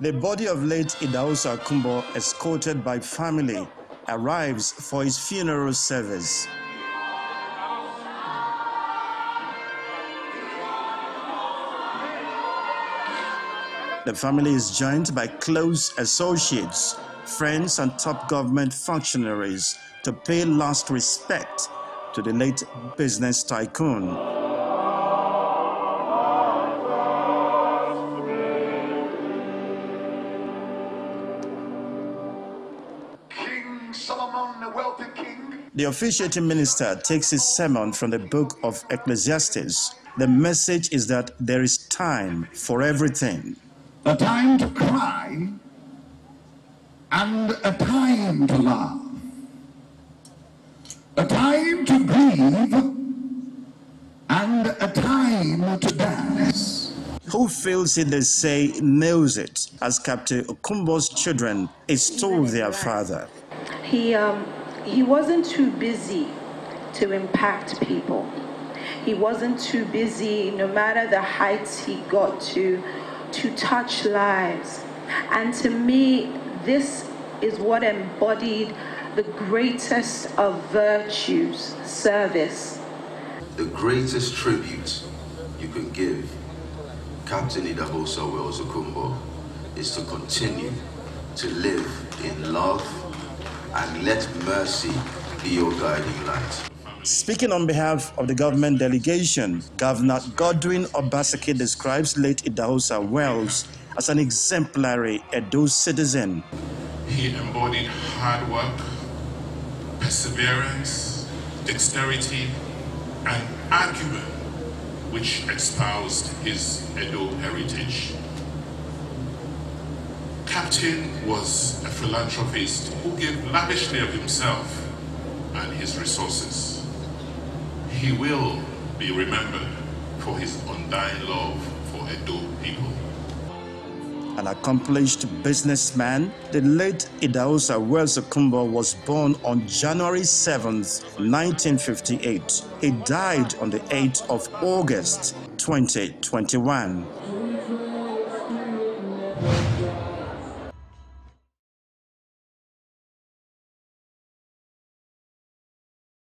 The body of late Idahosa Okunbo, escorted by family, arrives for his funeral service. The family is joined by close associates, friends, and top government functionaries to pay last respect to the late business tycoon. Solomon, the wealthy king, The officiating minister takes his sermon from the book of Ecclesiastes. The message is that there is time for everything. a time to cry and a time to laugh, a time to grieve and a time to dance. Who feels it, they say, knows it, as Captain Okunbo's children extol their father. He um, he wasn't too busy to impact people. He wasn't too busy, no matter the heights he got to, to touch lives. And to me, this is what embodied the greatest of virtues, service. the greatest tribute you can give Captain Idahosa Wells Okunbo is to continue to live in love and let mercy be your guiding light. Speaking on behalf of the government delegation, Governor Godwin Obaseki describes late Idahosa Wells as an exemplary Edo citizen. He embodied hard work, perseverance, dexterity, and acumen, which espoused his Edo heritage. Captain was a philanthropist who gave lavishly of himself and his resources. He will be remembered for his undying love for Edo people. An accomplished businessman, the late Idahosa Wells Okunbo was born on January 7, 1958. He died on the 8th of August 2021.